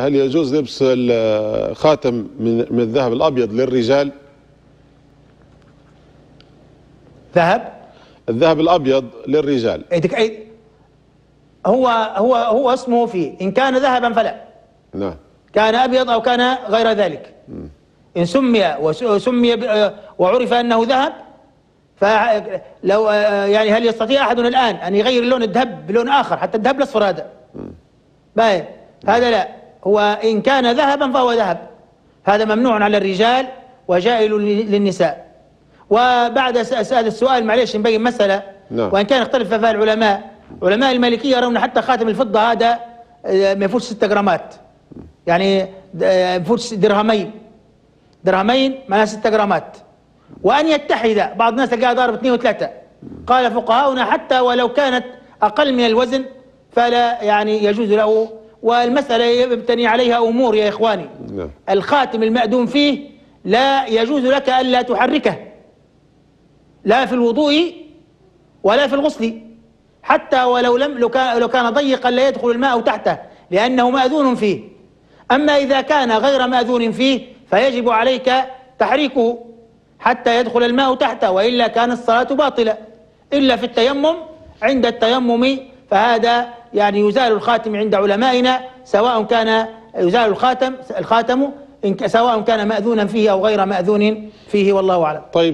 هل يجوز لبس الخاتم من من الذهب الأبيض للرجال؟ ذهب؟ الذهب الأبيض للرجال. إيه إيه. هو هو هو اسمه فيه إن كان ذهبا فلا. نعم. كان أبيض أو كان غير ذلك. إن سمي وس- وسمي وعرف أنه ذهب فلو يعني هل يستطيع أحد الآن أن يغير لون الذهب بلون آخر؟ حتى الذهب الأصفر هذا. باين هذا لا. هو ان كان ذهبا فهو ذهب. هذا ممنوع على الرجال وجائل لل- للنساء. وبعد هذا السؤال معلش نبين مسألة. نعم. وإن كان اختلف فيها العلماء علماء المالكية يرون حتى خاتم الفضة هذا آه، ما يفوتش 6 جرامات. يعني آه، ما يفوتش درهمين. درهمين معناها 6 جرامات. وأن يتحد بعض الناس تلقاها ضارب اثنين وثلاثة. قال فقهاؤنا حتى ولو كانت أقل من الوزن فلا يعني يجوز له والمسألة يبتني عليها أمور يا إخواني. نعم. الخاتم المأدوم فيه لا يجوز لك ألا تحركه. لا في الوضوء ولا في الغسل. حتى ولو لم لو كان كان ضيقا لا يدخل الماء تحته لأنه مأذون فيه. أما إذا كان غير مأذون فيه فيجب عليك تحريكه حتى يدخل الماء تحته وإلا كانت الصلاة باطلة. إلا في التيمم عند التيمم فهذا يعني يزال الخاتم عند علمائنا سواء كان يزال الخاتم الخاتم سواء كان مأذونا فيه أو غير مأذون فيه والله أعلم. طيب